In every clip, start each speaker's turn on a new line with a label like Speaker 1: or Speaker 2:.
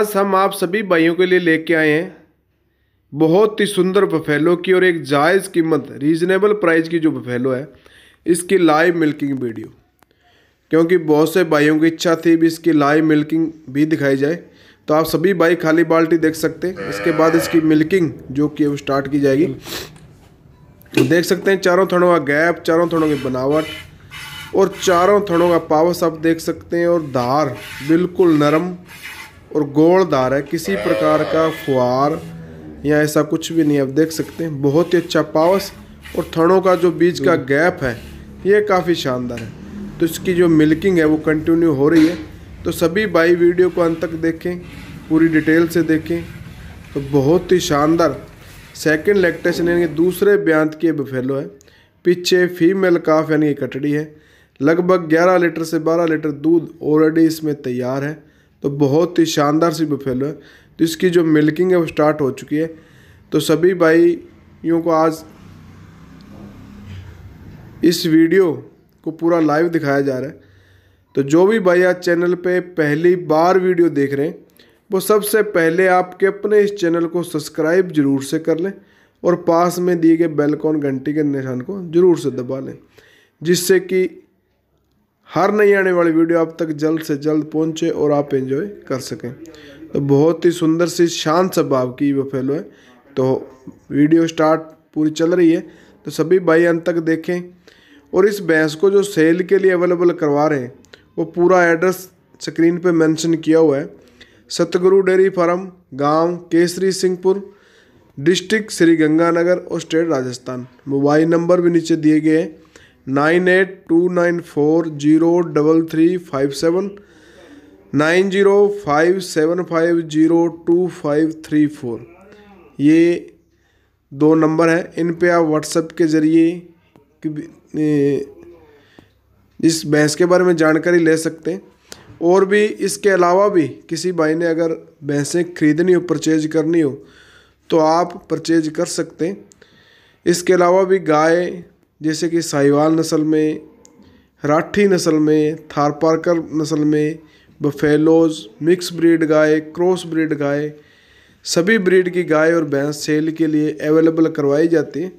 Speaker 1: आज हम आप सभी भाइयों के लिए लेके आए हैं बहुत ही सुंदर बफेलो की और एक जायज़ कीमत रीजनेबल प्राइस की जो बफेलो है, इसकी लाइव मिल्किंग वीडियो क्योंकि बहुत से भाइयों की इच्छा थी भी इसकी लाइव मिल्किंग भी दिखाई जाए। तो आप सभी भाई खाली बाल्टी देख सकते हैं। इसके बाद इसकी मिल्किंग जो कि वो स्टार्ट की जाएगी। देख सकते हैं चारों थड़ों का गैप चारों थड़ों की बनावट और चारों थड़ों का पावस आप देख सकते हैं और धार बिल्कुल नरम और गोलदार है। किसी प्रकार का फुहार या ऐसा कुछ भी नहीं आप देख सकते हैं बहुत ही अच्छा पावस और थड़ों का जो बीज का गैप है ये काफ़ी शानदार है। तो इसकी जो मिल्किंग है वो कंटिन्यू हो रही है। तो सभी भाई वीडियो को अंत तक देखें पूरी डिटेल से देखें। तो बहुत ही शानदार। सेकंड लैक्टेशन यानी दूसरे ब्यांत की बफेलो है। पीछे फीमेल काफ यानी कटड़ी है। लगभग 11 लीटर से 12 लीटर दूध ऑलरेडी इसमें तैयार है। तो बहुत ही शानदार सी बफेलो है। तो इसकी जो मिल्किंग है वो स्टार्ट हो चुकी है। तो सभी भाइयों को आज इस वीडियो को पूरा लाइव दिखाया जा रहा है। तो जो भी भाई आज चैनल पे पहली बार वीडियो देख रहे हैं, वो सबसे पहले आपके अपने इस चैनल को सब्सक्राइब ज़रूर से कर लें और पास में दिए गए बेलकॉन घंटी के निशान को ज़रूर से दबा लें, जिससे कि हर नई आने वाली वीडियो आप तक जल्द से जल्द पहुँचे और आप एंजॉय कर सकें। तो बहुत ही सुंदर सी, शांत स्वभाव की वो फैलो है। तो वीडियो स्टार्ट पूरी चल रही है। तो सभी भाई अंत तक देखें और इस भैंस को जो सेल के लिए अवेलेबल करवा रहे हैं, वो पूरा एड्रेस स्क्रीन पे मेंशन किया हुआ है। सतगुरु डेयरी फार्म, गाँव, केसरी, सिंहपुर डिस्ट्रिक्ट श्री गंगानगर और स्टेट राजस्थान। मोबाइल नंबर भी नीचे दिए गए हैं। Nine eight two nine four zero double three five seven, nine zero five seven five zero two five three four. ये दो नंबर हैं। इन पे आप व्हाट्सएप के ज़रिए इस भैंस के बारे में जानकारी ले सकते हैं। और भी इसके अलावा भी किसी भाई ने अगर भैंसें खरीदनी हो, परचेज करनी हो तो आप परचेज कर सकते हैं। इसके अलावा भी गाय जैसे कि साहिवाल नस्ल में, राठी नस्ल में थारपारकर नस्ल में, बफेलोज, मिक्स ब्रीड गाय, क्रॉस ब्रीड गाय, सभी ब्रीड की गाय और भैंस सेल के लिए अवेलेबल करवाई जाती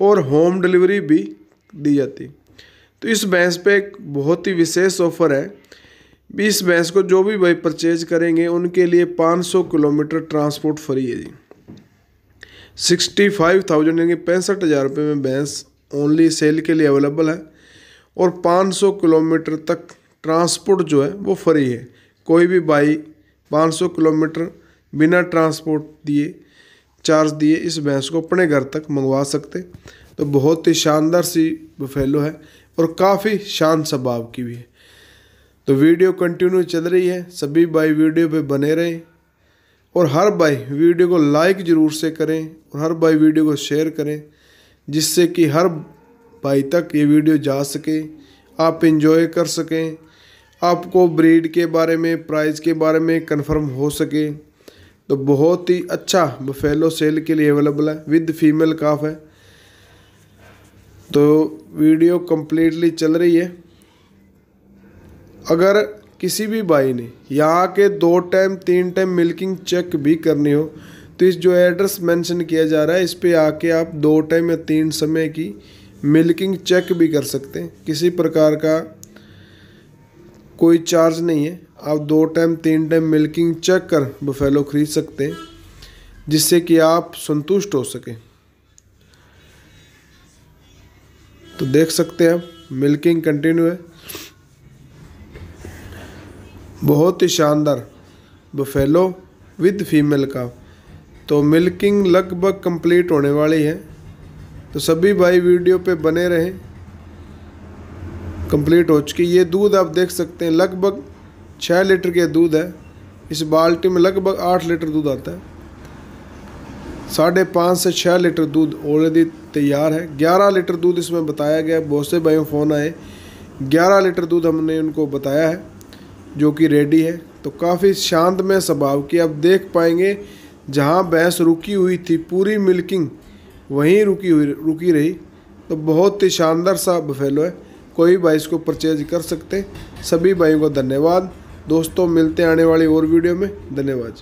Speaker 1: और होम डिलीवरी भी दी जाती। तो इस भैंस पे एक बहुत ही विशेष ऑफ़र है। इस भैंस को जो भी भाई परचेज करेंगे, उनके लिए 500 किलोमीटर ट्रांसपोर्ट फ्री है जी। सिक्सटी फाइव थाउज़ेंड यानी पैंसठ हज़ार रुपये में भैंस ओनली सेल के लिए अवेलेबल है। और 500 किलोमीटर तक ट्रांसपोर्ट जो है, वो फ्री है। कोई भी भाई 500 किलोमीटर बिना ट्रांसपोर्ट दिए चार्ज दिए, इस भैंस को अपने घर तक मंगवा सकते। तो बहुत ही शानदार सी बफेलो है और काफ़ी शांत स्वभाव की भी है। तो वीडियो कंटिन्यू चल रही है। सभी भाई वीडियो पे बने रहें और हर भाई वीडियो को लाइक ज़रूर से करें और हर भाई वीडियो को शेयर करें। जिससे कि हर भाई तक ये वीडियो जा सके, आप इंजॉय कर सकें, आपको ब्रीड के बारे में प्राइस के बारे में कंफर्म हो सके। तो बहुत ही अच्छा बफेलो सेल के लिए अवेलेबल है विद फीमेल काफ है। तो वीडियो कम्प्लीटली चल रही है। अगर किसी भी भाई ने यहाँ के दो टाइम तीन टाइम मिल्किंग चेक भी करनी हो तो इस जो एड्रेस मेंशन किया जा रहा है, इस पे आके आप दो टाइम या तीन समय की मिल्किंग चेक भी कर सकते हैं। किसी प्रकार का कोई चार्ज नहीं है। आप दो टाइम, तीन टाइम मिल्किंग चेक कर बफेलो ख़रीद सकते हैं, जिससे कि आप संतुष्ट हो सकें। तो देख सकते हैं आप, मिल्किंग कंटिन्यू है। बहुत ही शानदार बफेलो विद फीमेल का। तो मिल्किंग लगभग कंप्लीट होने वाली है। तो सभी भाई वीडियो पे बने रहें। कंप्लीट हो चुकी। ये दूध आप देख सकते हैं, लगभग छः लीटर के दूध है। इस बाल्टी में लगभग आठ लीटर दूध आता है। साढ़े पाँच से छः लीटर दूध ऑलरेडी तैयार है। ग्यारह लीटर दूध इसमें बताया गया। बहुत से भाइयों फ़ोन आए। ग्यारह लीटर दूध हमने उनको बताया है, जो कि रेडी है। तो काफ़ी शांत में स्वभाव की आप देख पाएँगे जहाँ बहस रुकी हुई थी, पूरी मिल्किंग वहीं रुकी हुई, रुकी रही। तो बहुत ही शानदार सा बफेलो है। कोई भाई इसको परचेज कर सकते सभी भाइयों को धन्यवाद। दोस्तों, मिलते आने वाली और वीडियो में। धन्यवाद।